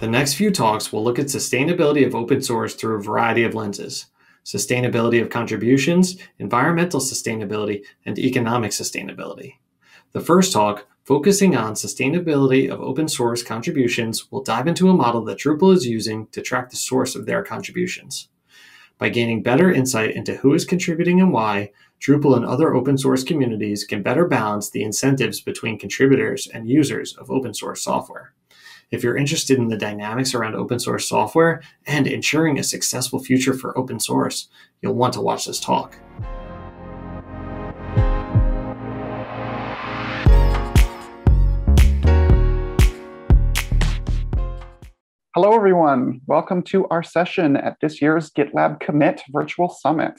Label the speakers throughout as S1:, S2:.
S1: The next few talks will look at sustainability of open source through a variety of lenses sustainability of contributions, environmental sustainability, and economic sustainability. The first talk, focusing on sustainability of open source contributions, will dive into a model that Drupal is using to track the source of their contributions. By gaining better insight into who is contributing and why, Drupal and other open source communities can better balance the incentives between contributors and users of open source software. If you're interested in the dynamics around open source software and ensuring a successful future for open source, you'll want to watch this talk.
S2: Hello, everyone. Welcome to our session at this year's GitLab Commit Virtual Summit.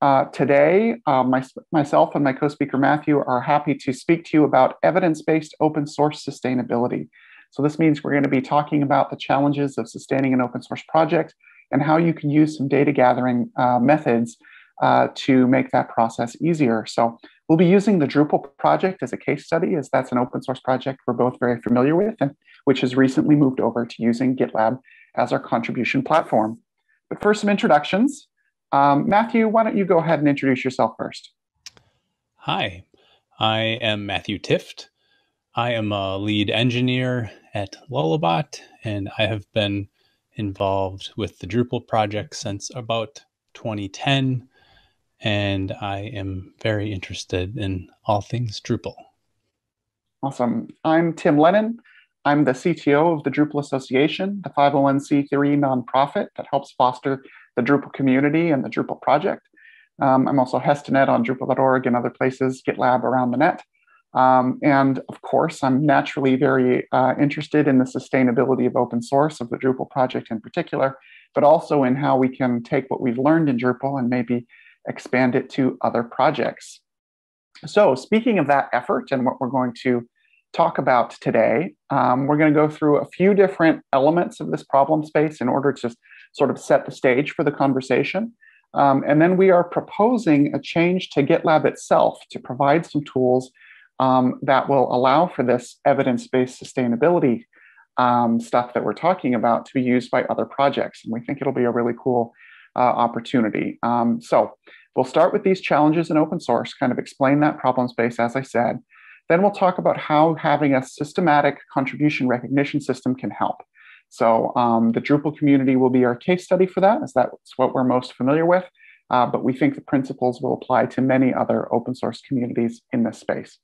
S2: Uh, today, uh, my, myself and my co-speaker Matthew are happy to speak to you about evidence-based open source sustainability. So this means we're going to be talking about the challenges of sustaining an open source project and how you can use some data gathering uh, methods uh, to make that process easier. So we'll be using the Drupal project as a case study, as that's an open source project we're both very familiar with, and which has recently moved over to using GitLab as our contribution platform. But first, some introductions. Um, Matthew, why don't you go ahead and introduce yourself first?
S3: Hi, I am Matthew Tift. I am a lead engineer at Lullabot, and I have been involved with the Drupal project since about 2010. And I am very interested in all things Drupal.
S2: Awesome. I'm Tim Lehnen. I'm the CTO of the Drupal Association, the 501c3 nonprofit that helps foster the Drupal community and the Drupal project. Um, I'm also Hestenet on Drupal.org and other places, GitLab around the net. Um, and of course, I'm naturally very uh, interested in the sustainability of open source of the Drupal project in particular, but also in how we can take what we've learned in Drupal and maybe expand it to other projects. So speaking of that effort and what we're going to talk about today, um, we're going to go through a few different elements of this problem space in order to sort of set the stage for the conversation. Um, and then we are proposing a change to GitLab itself to provide some tools um, that will allow for this evidence-based sustainability um, stuff that we're talking about to be used by other projects. And we think it'll be a really cool uh, opportunity. Um, so we'll start with these challenges in open source, kind of explain that problem space, as I said. Then we'll talk about how having a systematic contribution recognition system can help. So um, the Drupal community will be our case study for that, as that's what we're most familiar with. Uh, but we think the principles will apply to many other open source communities in this space.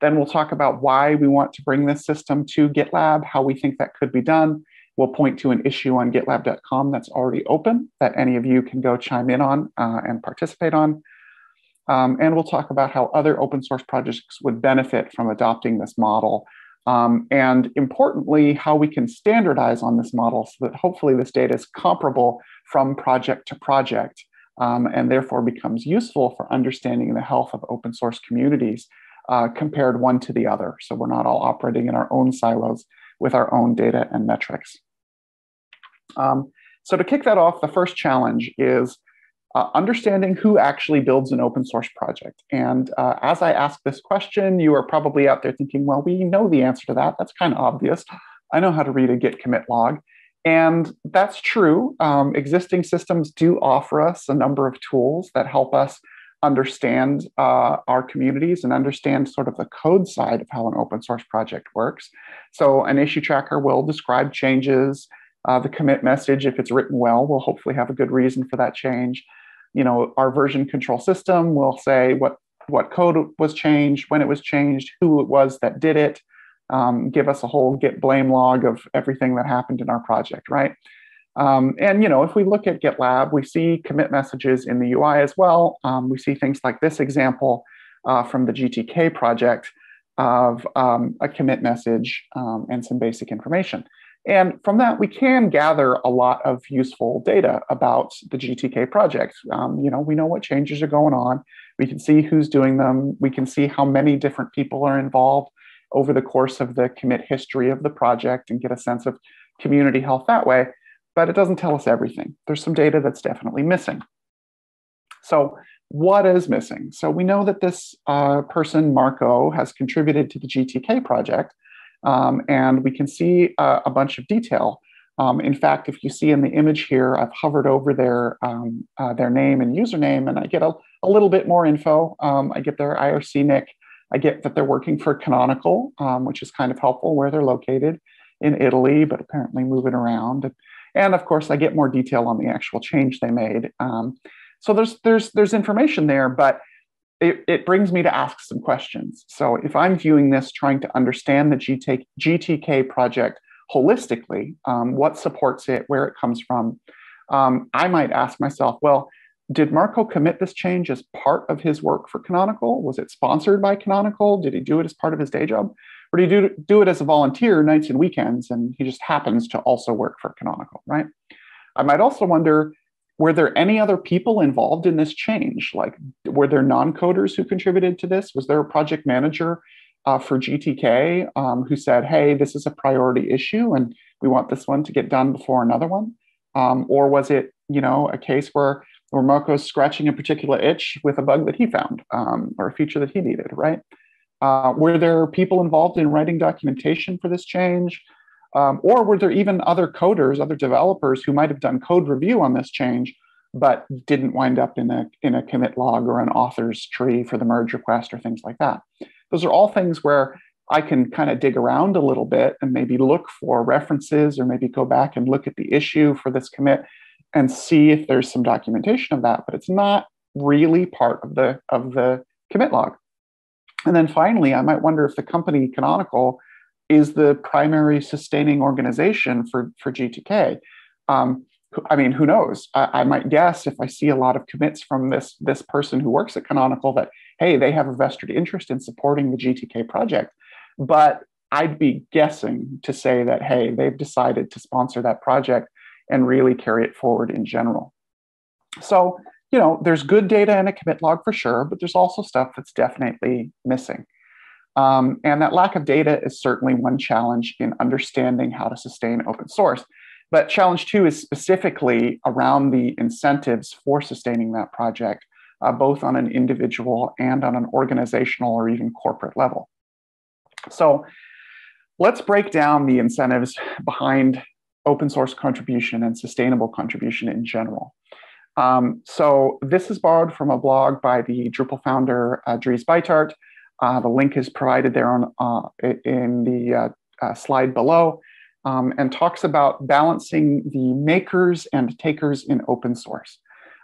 S2: Then we'll talk about why we want to bring this system to GitLab, how we think that could be done. We'll point to an issue on gitlab.com that's already open that any of you can go chime in on uh, and participate on. Um, and we'll talk about how other open source projects would benefit from adopting this model. Um, and importantly, how we can standardize on this model so that hopefully this data is comparable from project to project um, and therefore becomes useful for understanding the health of open source communities uh, compared one to the other. So we're not all operating in our own silos with our own data and metrics. Um, so to kick that off, the first challenge is uh, understanding who actually builds an open source project. And uh, as I ask this question, you are probably out there thinking, well, we know the answer to that. That's kind of obvious. I know how to read a git commit log. And that's true. Um, existing systems do offer us a number of tools that help us understand uh, our communities and understand sort of the code side of how an open source project works. So an issue tracker will describe changes. Uh, the commit message, if it's written well, will hopefully have a good reason for that change. You know, our version control system will say what what code was changed, when it was changed, who it was that did it, um, give us a whole git blame log of everything that happened in our project, right? Um, and you know, if we look at GitLab, we see commit messages in the UI as well. Um, we see things like this example uh, from the GTK project of um, a commit message um, and some basic information. And from that, we can gather a lot of useful data about the GTK project. Um, you know, we know what changes are going on. We can see who's doing them. We can see how many different people are involved over the course of the commit history of the project and get a sense of community health that way but it doesn't tell us everything. There's some data that's definitely missing. So what is missing? So we know that this uh, person, Marco, has contributed to the GTK project, Um, and we can see uh, a bunch of detail. Um, in fact, if you see in the image here, I've hovered over their, um, uh, their name and username, and I get a, a little bit more info. Um, I get their IRC nick. I get that they're working for Canonical, um, which is kind of helpful where they're located in Italy, but apparently moving around. And of course, I get more detail on the actual change they made. Um, so there's there's there's information there, but it, it brings me to ask some questions. So if I'm viewing this, trying to understand the GTK, GTK project holistically, um, what supports it, where it comes from, um, I might ask myself, well, did Marco commit this change as part of his work for Canonical? Was it sponsored by Canonical? Did he do it as part of his day job? Or did he do, do it as a volunteer nights and weekends and he just happens to also work for Canonical, right? I might also wonder were there any other people involved in this change? Like, were there non coders who contributed to this? Was there a project manager uh, for GTK um, who said, hey, this is a priority issue and we want this one to get done before another one? Um, or was it, you know, a case where, where Marco's scratching a particular itch with a bug that he found um, or a feature that he needed, right? Uh, were there people involved in writing documentation for this change? Um, or were there even other coders, other developers who might have done code review on this change, but didn't wind up in a, in a commit log or an author's tree for the merge request or things like that? Those are all things where I can kind of dig around a little bit and maybe look for references or maybe go back and look at the issue for this commit and see if there's some documentation of that, but it's not really part of the of the commit log. And then finally, I might wonder if the company Canonical is the primary sustaining organization for, for GTK. Um, I mean, who knows? I, I, might guess if I see a lot of commits from this, this person who works at Canonical that, hey, they have a vested interest in supporting the GTK project. But I'd be guessing to say that, hey, they've decided to sponsor that project and really carry it forward in general. So, you know, there's good data in a commit log for sure, but there's also stuff that's definitely missing. Um, and that lack of data is certainly one challenge in understanding how to sustain open source. But challenge two is specifically around the incentives for sustaining that project, uh, both on an individual and on an organizational or even corporate level. So let's break down the incentives behind open source contribution and sustainable contribution in general. Um, so this is borrowed from a blog by the Drupal founder, uh, Dries Buytaert, uh, the link is provided there on uh, in the uh, uh, slide below um, and talks about balancing the makers and takers in open source.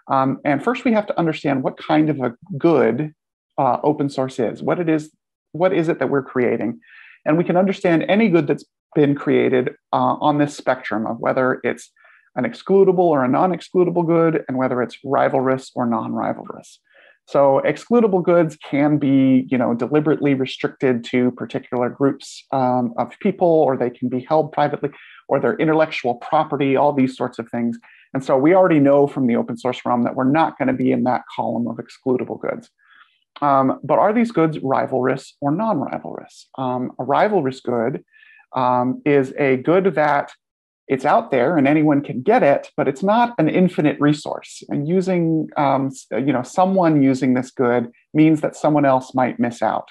S2: Um, and first, we have to understand what kind of a good uh, open source is. What it is, what is it that we're creating, and we can understand any good that's been created on this spectrum of whether it's an excludable or a non-excludable good, and whether it's rivalrous or non-rivalrous. So excludable goods can be, you know, deliberately restricted to particular groups um, of people, or they can be held privately, or they're intellectual property, all these sorts of things. And so we already know from the open source realm that we're not going to be in that column of excludable goods. Um, but are these goods rivalrous or non-rivalrous? Um, a rivalrous good um, is a good that it's out there and anyone can get it, but it's not an infinite resource. And using, um, you know, someone using this good means that someone else might miss out.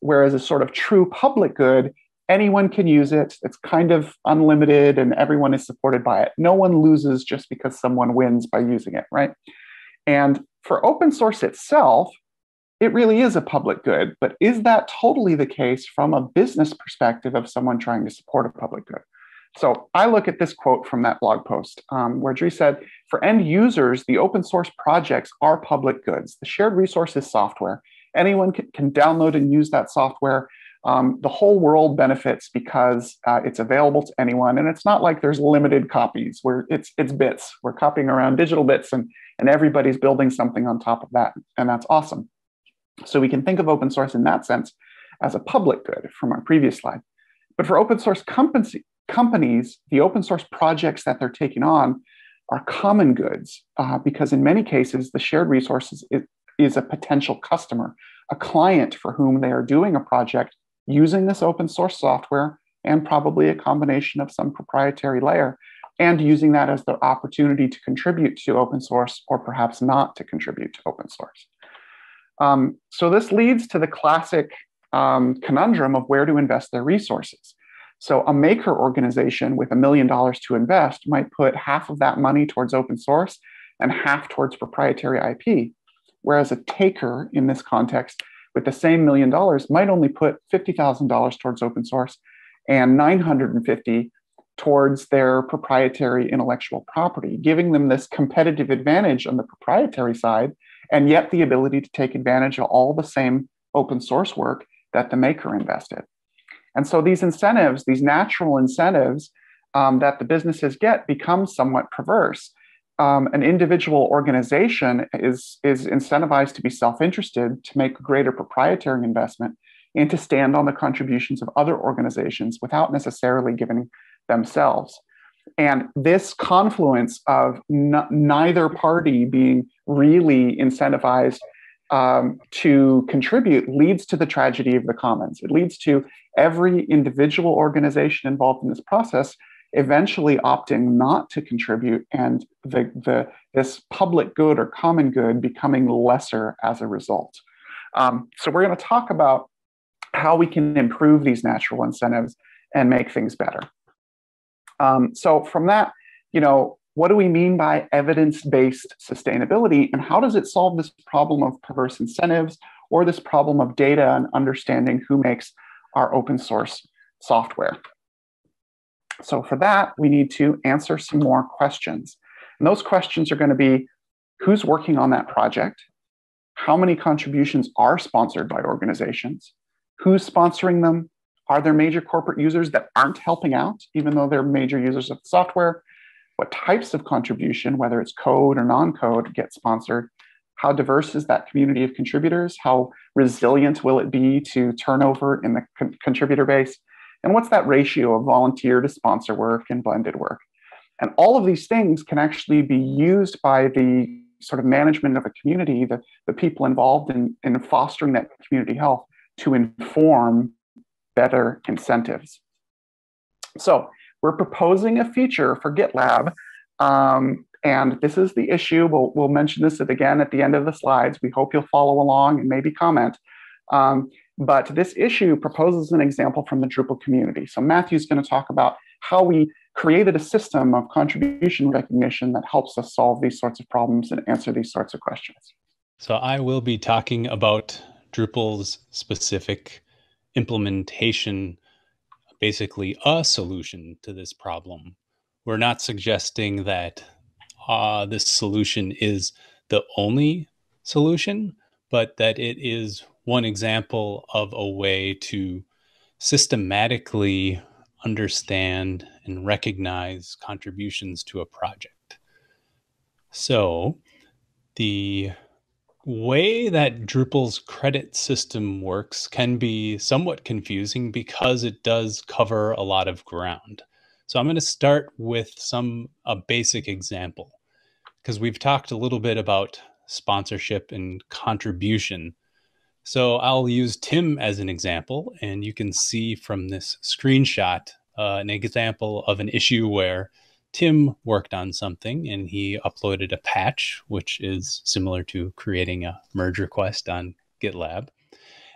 S2: Whereas a sort of true public good, anyone can use it. It's kind of unlimited and everyone is supported by it. No one loses just because someone wins by using it, right? And for open source itself, it really is a public good. But is that totally the case from a business perspective of someone trying to support a public good? So I look at this quote from that blog post um, where Dries said, for end users, the open source projects are public goods. The shared resource is software. Anyone can, download and use that software. Um, the whole world benefits because uh, it's available to anyone. And it's not like there's limited copies where it's, it's bits. We're copying around digital bits and, and everybody's building something on top of that. And that's awesome. So we can think of open source in that sense as a public good from our previous slide. But for open source company, companies, the open source projects that they're taking on are common goods uh, because in many cases, the shared resources is, is a potential customer, a client for whom they are doing a project using this open source software and probably a combination of some proprietary layer and using that as their opportunity to contribute to open source or perhaps not to contribute to open source. Um, so this leads to the classic um, conundrum of where to invest their resources. So a maker organization with a million dollars to invest might put half of that money towards open source and half towards proprietary IP. Whereas a taker in this context with the same million dollars might only put $50,000 towards open source and 950 towards their proprietary intellectual property, giving them this competitive advantage on the proprietary side, and yet the ability to take advantage of all the same open source work that the maker invested. And so these incentives, these natural incentives um, that the businesses get, become somewhat perverse. Um, an individual organization is, is incentivized to be self interested, to make a greater proprietary investment, and to stand on the contributions of other organizations without necessarily giving themselves. And this confluence of n- neither party being really incentivized um, to contribute leads to the tragedy of the commons. It leads to every individual organization involved in this process eventually opting not to contribute and the, the, this public good or common good becoming lesser as a result. Um, so we're going to talk about how we can improve these natural incentives and make things better. Um, so from that, you know, what do we mean by evidence-based sustainability and how does it solve this problem of perverse incentives or this problem of data and understanding who makes our open source software? So for that, we need to answer some more questions. And those questions are going to be, who's working on that project? How many contributions are sponsored by organizations? Who's sponsoring them? Are there major corporate users that aren't helping out, even though they're major users of the software? What types of contribution, whether it's code or non code, get sponsored? How diverse is that community of contributors? How resilient will it be to turnover in the con- contributor base? And what's that ratio of volunteer to sponsor work and blended work? And all of these things can actually be used by the sort of management of a community, the, the people involved in, in fostering that community health to inform better incentives. So we're proposing a feature for GitLab. Um, and this is the issue. We'll, we'll mention this again at the end of the slides. We hope you'll follow along and maybe comment. Um, but this issue proposes an example from the Drupal community. So Matthew's going to talk about how we created a system of contribution recognition that helps us solve these sorts of problems and answer these sorts of questions.
S3: So I will be talking about Drupal's specific implementation, basically a solution to this problem. We're not suggesting that uh, this solution is the only solution, but that it is one example of a way to systematically understand and recognize contributions to a project. So, the way that Drupal's credit system works can be somewhat confusing because it does cover a lot of ground. So I'm going to start with some a basic example because we've talked a little bit about sponsorship and contribution. So I'll use Tim as an example, and you can see from this screenshot uh, an example of an issue where Tim worked on something and he uploaded a patch, which is similar to creating a merge request on GitLab.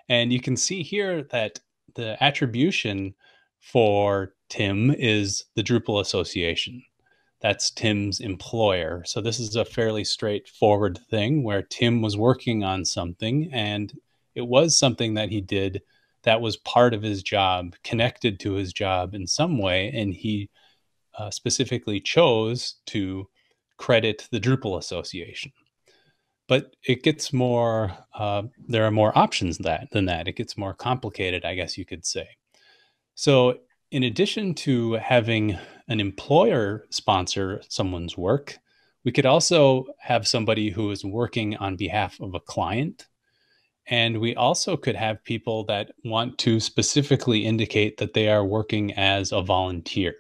S3: And you can see here that the attribution for Tim is the Drupal Association. That's Tim's employer. So this is a fairly straightforward thing where Tim was working on something and it was something that he did that was part of his job, connected to his job in some way. And he uh, specifically chose to credit the Drupal Association. But it gets more, uh, there are more options that, than that. It gets more complicated, I guess you could say. So, in addition to having an employer sponsor someone's work, we could also have somebody who is working on behalf of a client. And we also could have people that want to specifically indicate that they are working as a volunteer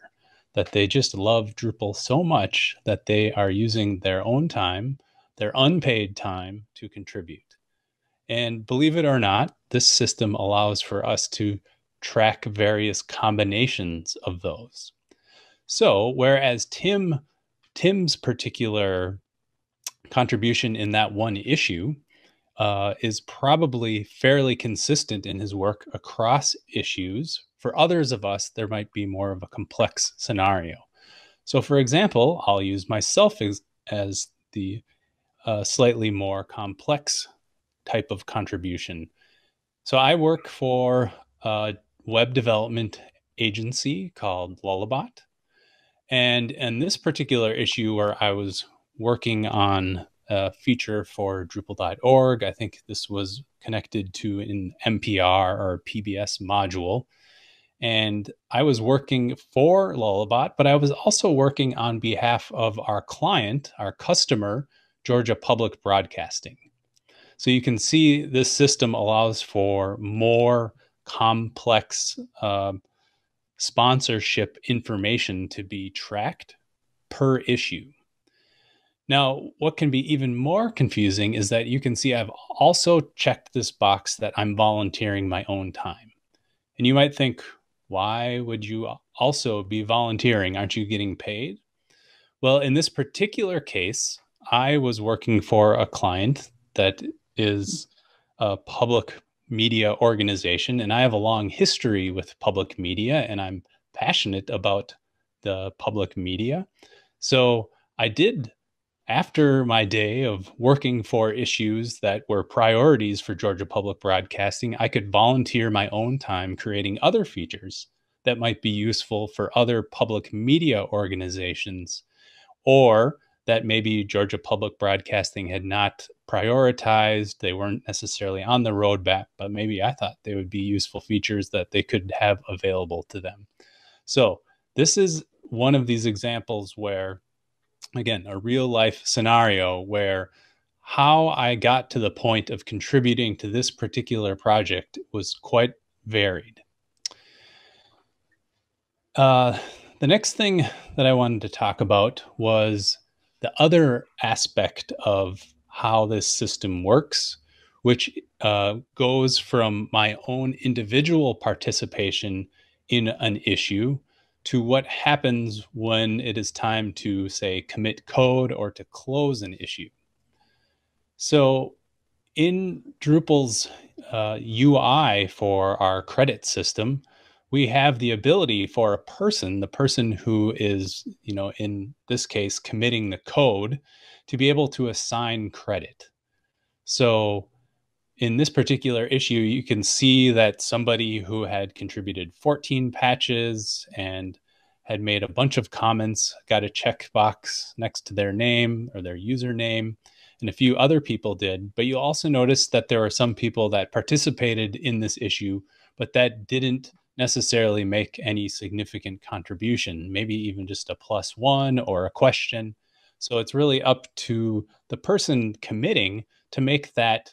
S3: that they just love Drupal so much that they are using their own time, their unpaid time to contribute. And believe it or not, this system allows for us to track various combinations of those. So, whereas Tim Tim's particular contribution in that one issue uh, is probably fairly consistent in his work across issues for others of us, there might be more of a complex scenario. So, for example, I'll use myself as, as the uh, slightly more complex type of contribution. So, I work for a web development agency called Lullabot. And in this particular issue, where I was working on a feature for Drupal.org, I think this was connected to an MPR or PBS module. And I was working for Lullabot, but I was also working on behalf of our client, our customer, Georgia Public Broadcasting. So you can see this system allows for more complex uh, sponsorship information to be tracked per issue. Now, what can be even more confusing is that you can see I've also checked this box that I'm volunteering my own time. And you might think, why would you also be volunteering? Aren't you getting paid? Well, in this particular case, I was working for a client that is a public media organization, and I have a long history with public media, and I'm passionate about the public media. So I did after my day of working for issues that were priorities for Georgia Public Broadcasting, I could volunteer my own time creating other features that might be useful for other public media organizations or that maybe Georgia Public Broadcasting had not prioritized. They weren't necessarily on the roadmap, but maybe I thought they would be useful features that they could have available to them. So, this is one of these examples where again, a real life scenario where how I got to the point of contributing to this particular project was quite varied. Uh, the next thing that I wanted to talk about was the other aspect of how this system works, which uh, goes from my own individual participation in an issue to what happens when it is time to, say, commit code or to close an issue. So, in Drupal's uh, UI for our credit system, we have the ability for a person, the person who is, you know, in this case, committing the code, to be able to assign credit. So, in this particular issue, you can see that somebody who had contributed 14 patches and had made a bunch of comments got a checkbox next to their name or their username, and a few other people did. But you also notice that there are some people that participated in this issue, but that didn't necessarily make any significant contribution, maybe even just a plus one or a question. So it's really up to the person committing to make that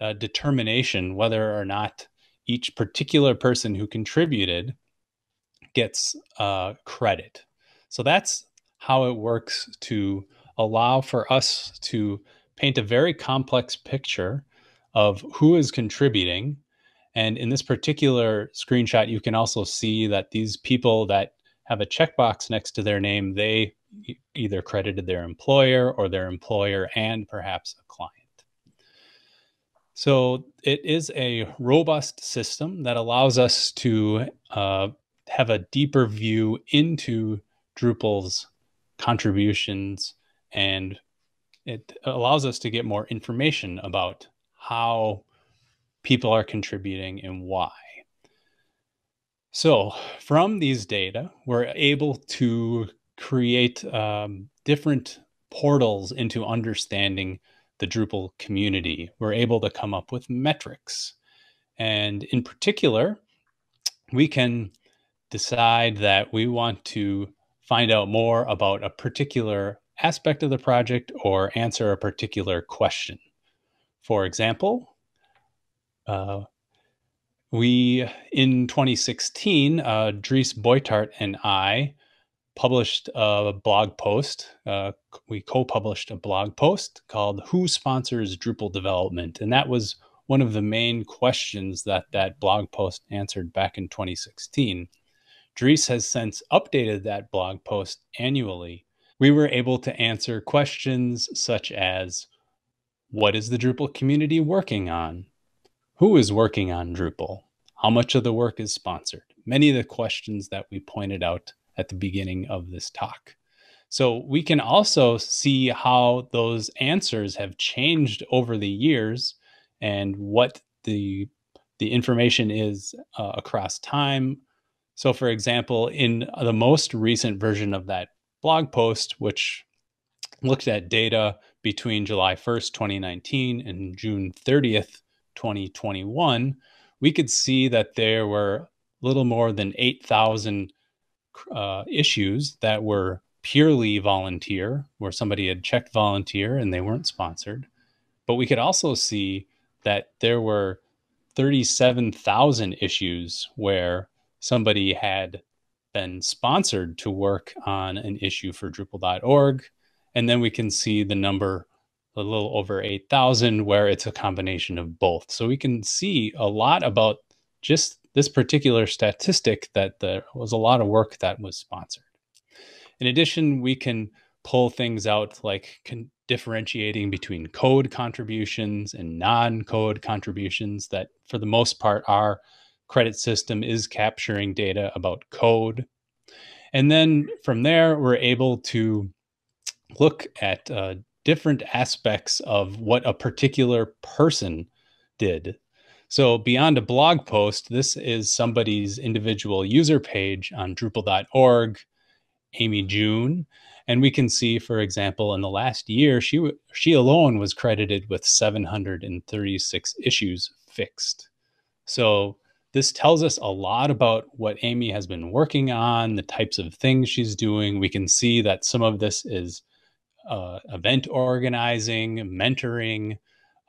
S3: uh, determination whether or not each particular person who contributed gets uh, credit. So that's how it works to allow for us to paint a very complex picture of who is contributing. And in this particular screenshot, you can also see that these people that have a checkbox next to their name, they either credited their employer or their employer and perhaps a client. So it is a robust system that allows us to uh, have a deeper view into Drupal's contributions and it allows us to get more information about how people are contributing and why. So, from these data, we're able to create um, different portals into understanding the Drupal community. We're able to come up with metrics. And in particular, we can decide that we want to find out more about a particular aspect of the project or answer a particular question. For example, uh, we in 2016, uh, Dries Buytaert and I published a blog post. Uh, we co published a blog post called Who Sponsors Drupal Development? And that was one of the main questions that that blog post answered back in 2016. Dries has since updated that blog post annually. We were able to answer questions such as What is the Drupal community working on? Who is working on Drupal? How much of the work is sponsored? Many of the questions that we pointed out at the beginning of this talk. So we can also see how those answers have changed over the years and what the the information is uh, across time. So for example, in the most recent version of that blog post, which looked at data between July 1st, 2019 and June 30th, 2021, we could see that there were little more than 8,000 uh, issues that were purely volunteer, where somebody had checked volunteer and they weren't sponsored. But we could also see that there were 37,000 issues where somebody had been sponsored to work on an issue for Drupal.org. And then we can see the number a little over 8,000 where it's a combination of both. So we can see a lot about just this particular statistic that there was a lot of work that was sponsored. In addition, we can pull things out like con- differentiating between code contributions and non code contributions, that for the most part, our credit system is capturing data about code. And then from there, we're able to look at uh, different aspects of what a particular person did. So, beyond a blog post, this is somebody's individual user page on Drupal.org, Amy June. And we can see, for example, in the last year, she, she alone was credited with 736 issues fixed. So, this tells us a lot about what Amy has been working on, the types of things she's doing. We can see that some of this is uh, event organizing, mentoring,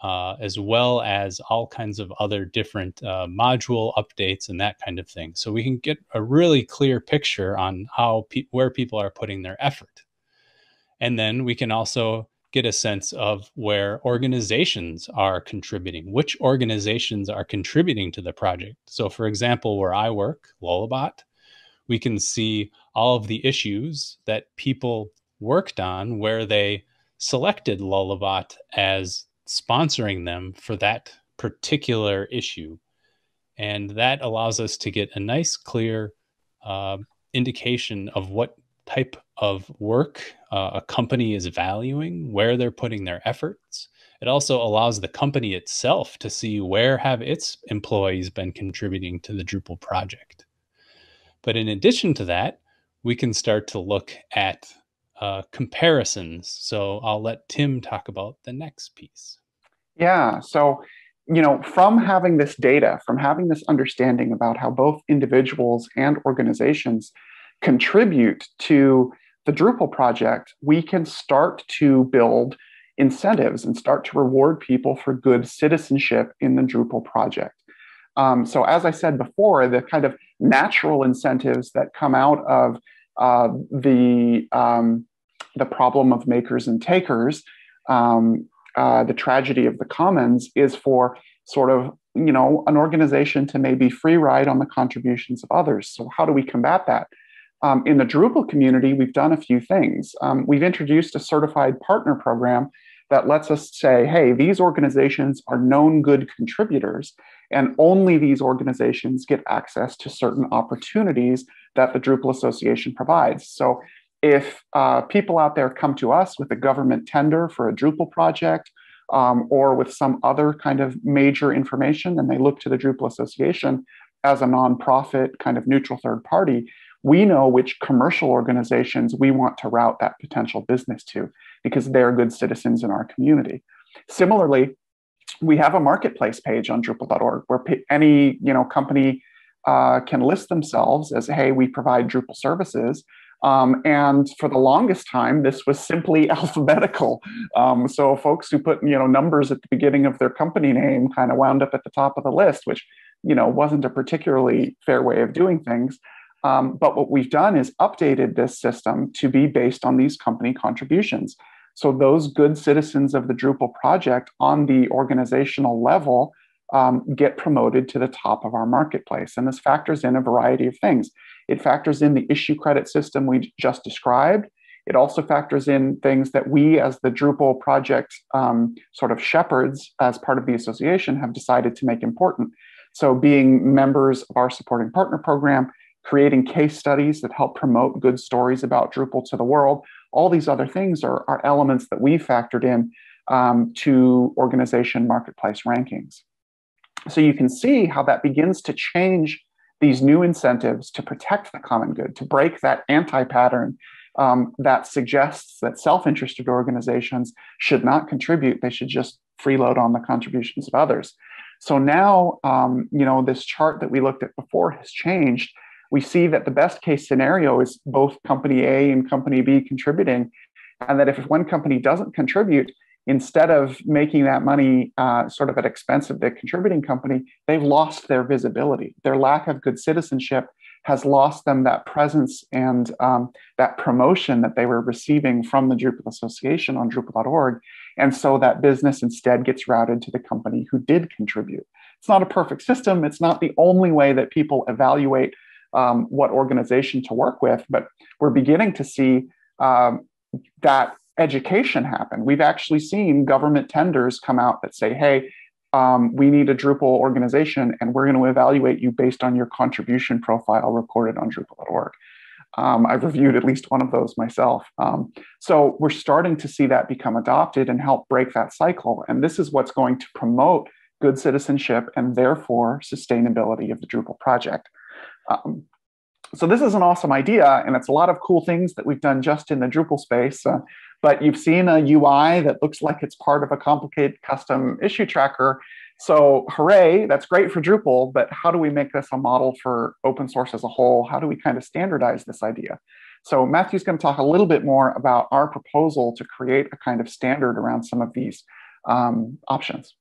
S3: uh, as well as all kinds of other different uh, module updates and that kind of thing. So we can get a really clear picture on how pe- where people are putting their effort. And then we can also get a sense of where organizations are contributing, which organizations are contributing to the project. So, for example, where I work, Lullabot, we can see all of the issues that people worked on where they selected Lullabot as sponsoring them for that particular issue. And that allows us to get a nice, clear uh, indication of what type of work uh, a company is valuing, where they're putting their efforts. It also allows the company itself to see where have its employees been contributing to the Drupal project. But in addition to that, we can start to look at uh, comparisons. So I'll let Tim talk about the next piece.
S2: Yeah. So, you know, from having this data, from having this understanding about how both individuals and organizations contribute to the Drupal project, we can start to build incentives and start to reward people for good citizenship in the Drupal project. Um, so, as I said before, the kind of natural incentives that come out of uh, the um, the problem of makers and takers, um, uh, the tragedy of the commons, is for sort of you know an organization to maybe free ride on the contributions of others. So, how do we combat that? Um, in the Drupal community, we've done a few things. Um, we've introduced a certified partner program that lets us say, hey, these organizations are known good contributors, and only these organizations get access to certain opportunities that the Drupal Association provides. So if uh, people out there come to us with a government tender for a Drupal project um, or with some other kind of major information, and they look to the Drupal Association as a nonprofit kind of neutral third party, we know which commercial organizations we want to route that potential business to because they're good citizens in our community. Similarly, we have a marketplace page on Drupal.org where any you know company uh, can list themselves as, "Hey, we provide Drupal services," um, and for the longest time, this was simply alphabetical. Um, so folks who put you know numbers at the beginning of their company name kind of wound up at the top of the list, which you know wasn't a particularly fair way of doing things. Um, but what we've done is updated this system to be based on these company contributions. So those good citizens of the Drupal project on the organizational level um, get promoted to the top of our marketplace. And this factors in a variety of things. It factors in the issue credit system we just described. It also factors in things that we, as the Drupal project um, sort of shepherds, as part of the association, have decided to make important. So, being members of our supporting partner program, creating case studies that help promote good stories about Drupal to the world, all these other things are, are elements that we factored in um, to organization marketplace rankings. So, you can see how that begins to change these new incentives to protect the common good, to break that anti pattern um, that suggests that self interested organizations should not contribute, they should just freeload on the contributions of others. So now, um, you know, this chart that we looked at before has changed. We see that the best case scenario is both company A and company B contributing. And that if one company doesn't contribute, instead of making that money uh, sort of at expense of the contributing company, they've lost their visibility. Their lack of good citizenship has lost them that presence and um, that promotion that they were receiving from the Drupal Association on Drupal.org. And so that business instead gets routed to the company who did contribute. It's not a perfect system. It's not the only way that people evaluate um, what organization to work with, but we're beginning to see um, that education happen. We've actually seen government tenders come out that say, hey, um, we need a Drupal organization and we're going to evaluate you based on your contribution profile recorded on Drupal.org. Um, I've reviewed at least one of those myself. Um, so we're starting to see that become adopted and help break that cycle. And this is what's going to promote good citizenship and therefore sustainability of the Drupal project. Um, so this is an awesome idea, and it's a lot of cool things that we've done just in the Drupal space. Uh, but you've seen a UI that looks like it's part of a complicated custom issue tracker. So hooray, that's great for Drupal, but how do we make this a model for open source as a whole? How do we kind of standardize this idea? So Matthew's going to talk a little bit more about our proposal to create a kind of standard around some of these um, options.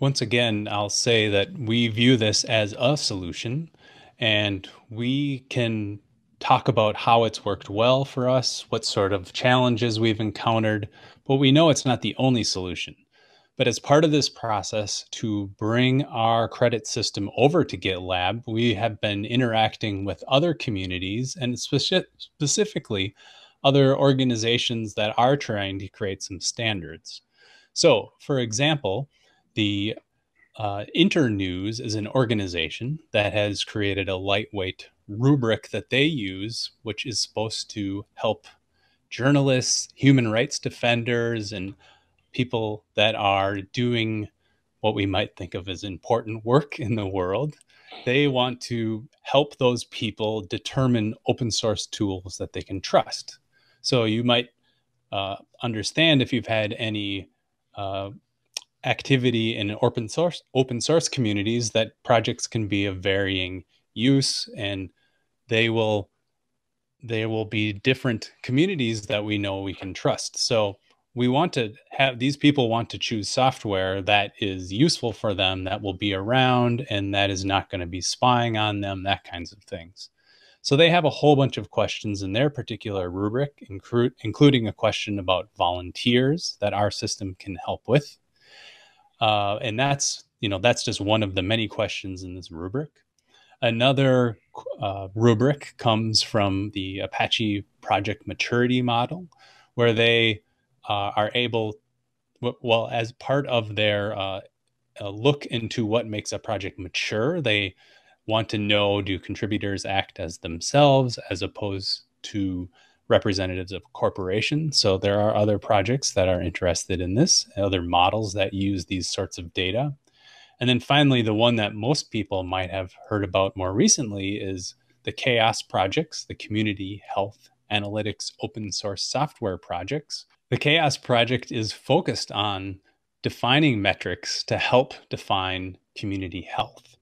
S3: Once again, I'll say that we view this as a solution and we can talk about how it's worked well for us, what sort of challenges we've encountered, but we know it's not the only solution. But as part of this process to bring our credit system over to GitLab, we have been interacting with other communities and speci- specifically other organizations that are trying to create some standards. So, for example, the uh, Internews is an organization that has created a lightweight rubric that they use, which is supposed to help journalists, human rights defenders, and people that are doing what we might think of as important work in the world. They want to help those people determine open source tools that they can trust. So you might uh, understand if you've had any uh, activity in open source open source communities that projects can be of varying use and they will there will be different communities that we know we can trust. So we want to have these people want to choose software that is useful for them that will be around and that is not going to be spying on them that kinds of things. So they have a whole bunch of questions in their particular rubric inclu- including a question about volunteers that our system can help with. Uh, and that's, you know, that's just one of the many questions in this rubric. Another uh, rubric comes from the Apache project maturity model, where they uh, are able, well, as part of their uh, look into what makes a project mature, they want to know do contributors act as themselves as opposed to representatives of corporations. So there are other projects that are interested in this, other models that use these sorts of data. And then finally, the one that most people might have heard about more recently is the CHAOSS projects, the Community Health Analytics Open Source Software projects. The CHAOSS project is focused on defining metrics to help define community health.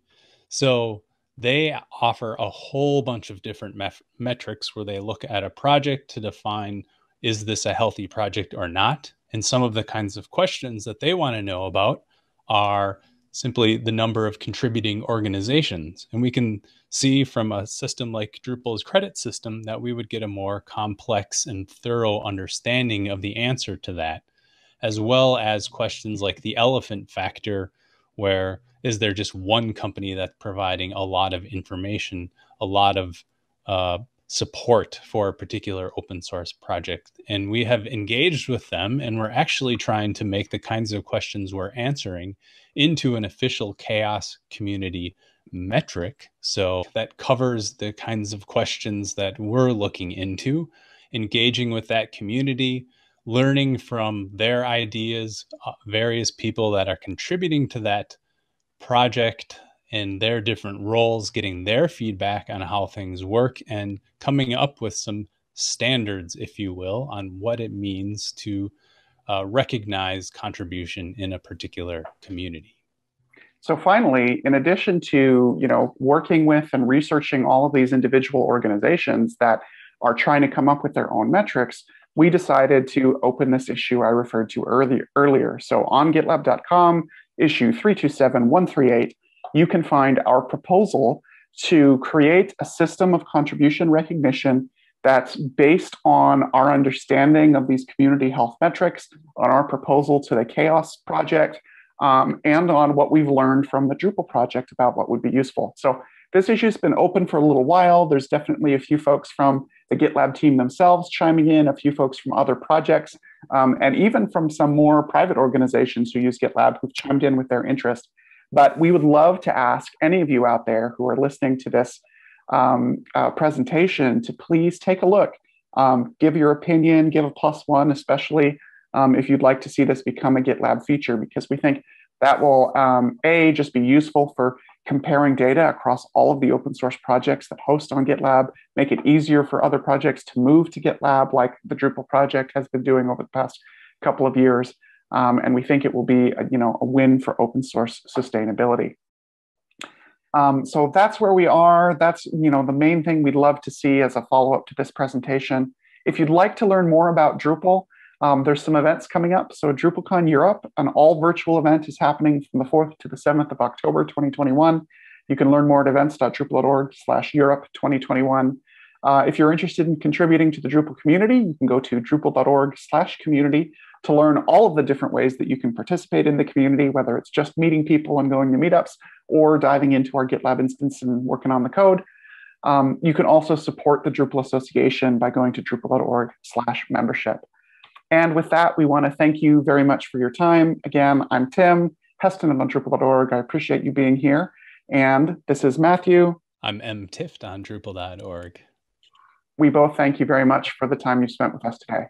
S3: So they offer a whole bunch of different metrics where they look at a project to define is this a healthy project or not? And some of the kinds of questions that they want to know about are simply the number of contributing organizations. And we can see from a system like Drupal's credit system that we would get a more complex and thorough understanding of the answer to that, as well as questions like the elephant factor, where is there just one company that's providing a lot of information, a lot of uh, support for a particular open source project. And we have engaged with them, and we're actually trying to make the kinds of questions we're answering into an official CHAOSS community metric. So that covers the kinds of questions that we're looking into, engaging with that community, learning from their ideas, uh, various people that are contributing to that project and their different roles, getting their feedback on how things work, and coming up with some standards, if you will, on what it means to uh, recognize contribution in a particular community.
S2: So finally, in addition to you know working with and researching all of these individual organizations that are trying to come up with their own metrics, we decided to open this issue I referred to earlier. earlier. So on GitLab.com, issue 327138, you can find our proposal to create a system of contribution recognition that's based on our understanding of these community health metrics, on our proposal to the CHAOSS project, um, and on what we've learned from the Drupal project about what would be useful. So this issue has been open for a little while. There's definitely a few folks from the GitLab team themselves chiming in, a few folks from other projects, um, and even from some more private organizations who use GitLab who've chimed in with their interest. But we would love to ask any of you out there who are listening to this um, uh, presentation to please take a look, um, give your opinion, give a plus one, especially um, if you'd like to see this become a GitLab feature, because we think that will, um, A, just be useful for comparing data across all of the open source projects that host on GitLab, make it easier for other projects to move to GitLab, like the Drupal project has been doing over the past couple of years. Um, and we think it will be a, you know, a win for open source sustainability. Um, so that's where we are. That's you know the main thing we'd love to see as a follow-up to this presentation. If you'd like to learn more about Drupal, um, there's some events coming up. So DrupalCon Europe, an all virtual event, is happening from the 4th to the 7th of October 2021. You can learn more at events.drupal.org slash Europe 2021. Uh, if you're interested in contributing to the Drupal community, you can go to drupal.org slash community to learn all of the different ways that you can participate in the community, whether it's just meeting people and going to meetups or diving into our GitLab instance and working on the code. Um, you can also support the Drupal Association by going to drupal.org slash membership. And with that, we want to thank you very much for your time. Again, I'm Tim hestenet of Drupal.org. I appreciate you being here. And this is Matthew.
S3: I'm mtift on Drupal.org.
S2: We both thank you very much for the time you spent with us today.